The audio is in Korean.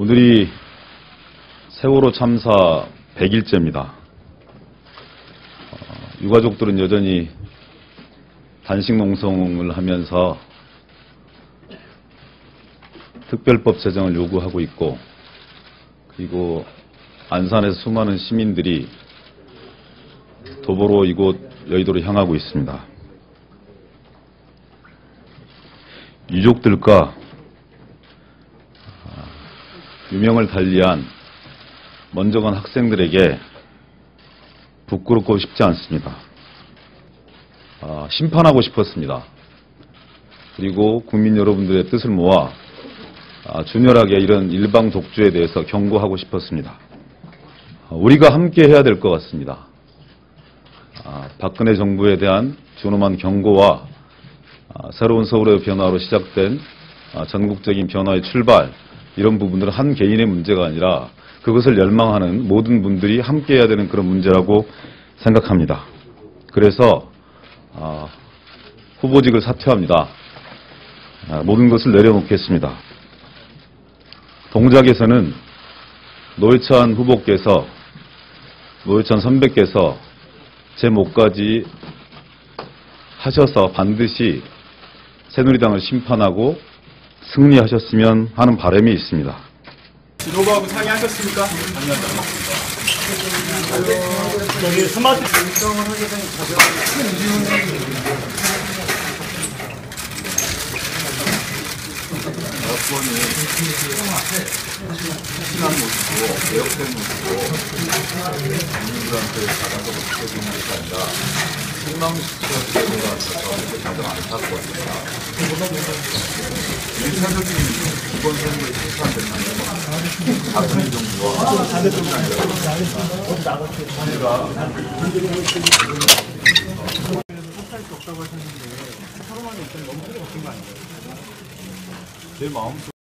오늘이 세월호 참사 100일째입니다. 어, 유가족들은 여전히 단식 농성을 하면서 특별법 제정을 요구하고 있고 그리고 안산에서 수많은 시민들이 도보로 이곳 여의도로 향하고 있습니다. 유족들과 유명을 달리한 먼저 간 학생들에게 부끄럽고 싶지 않습니다. 아, 심판하고 싶었습니다. 그리고 국민 여러분들의 뜻을 모아 아, 준열하게 이런 일방 독주에 대해서 경고하고 싶었습니다. 아, 우리가 함께 해야 될 것 같습니다. 아, 박근혜 정부에 대한 준엄한 경고와 아, 새로운 서울의 변화로 시작된 아, 전국적인 변화의 출발 이런 부분들은 한 개인의 문제가 아니라 그것을 열망하는 모든 분들이 함께 해야 되는 그런 문제라고 생각합니다. 그래서 아, 후보직을 사퇴합니다. 아, 모든 것을 내려놓겠습니다. 동작에서는 노회찬 후보께서 노회찬 선배께서 제 목까지 하셔서 반드시 새누리당을 심판하고 승리하셨으면 하는 바람이 있습니다. 진호부하고 상의하셨습니까? 저기 스마트 여권이 신한 모습으로 개혁된 모습으로 국민들한테 받아서 지켜주는 것이 아니라 폭망시켜주 제 마음속